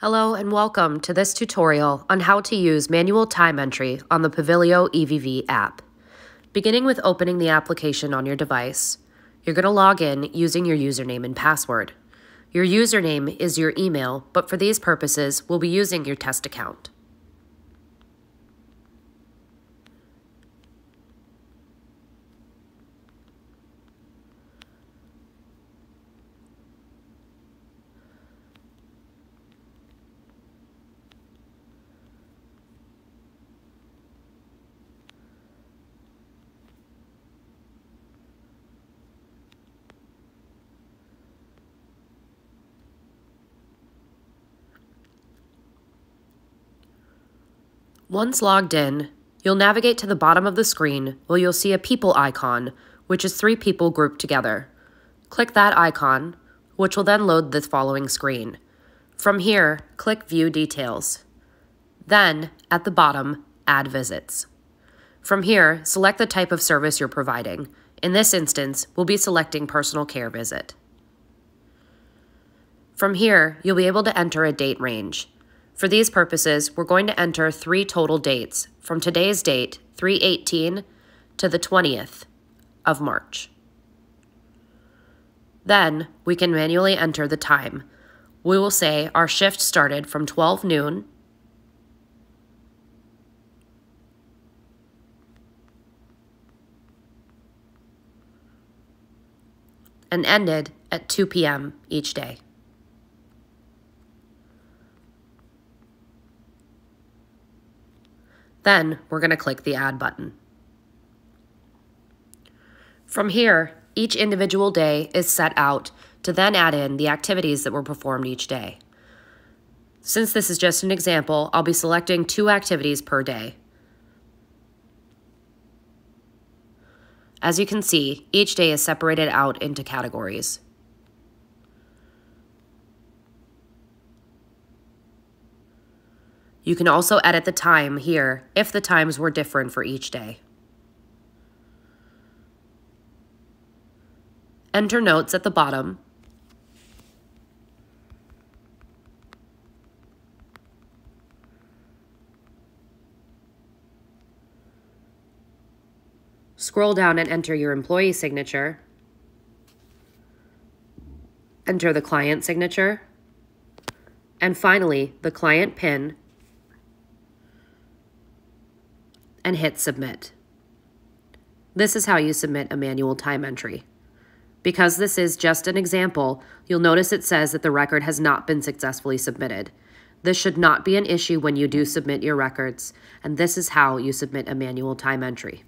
Hello and welcome to this tutorial on how to use manual time entry on the Pavillio EVV app. Beginning with opening the application on your device, you're going to log in using your username and password. Your username is your email, but for these purposes, we'll be using your test account. Once logged in, you'll navigate to the bottom of the screen where you'll see a people icon, which is three people grouped together. Click that icon, which will then load the following screen. From here, click View Details. Then, at the bottom, Add Visits. From here, select the type of service you're providing. In this instance, we'll be selecting Personal Care Visit. From here, you'll be able to enter a date range. For these purposes, we're going to enter three total dates from today's date, 318, to the 20th of March. Then we can manually enter the time. We will say our shift started from 12 noon and ended at 2 p.m. each day. Then we're going to click the Add button. From here, each individual day is set out to then add in the activities that were performed each day. Since this is just an example, I'll be selecting two activities per day. As you can see, each day is separated out into categories. You can also edit the time here if the times were different for each day. Enter notes at the bottom. Scroll down and enter your employee signature. Enter the client signature. And finally, the client PIN and hit submit. This is how you submit a manual time entry. Because this is just an example, you'll notice it says that the record has not been successfully submitted. This should not be an issue when you do submit your records, and this is how you submit a manual time entry.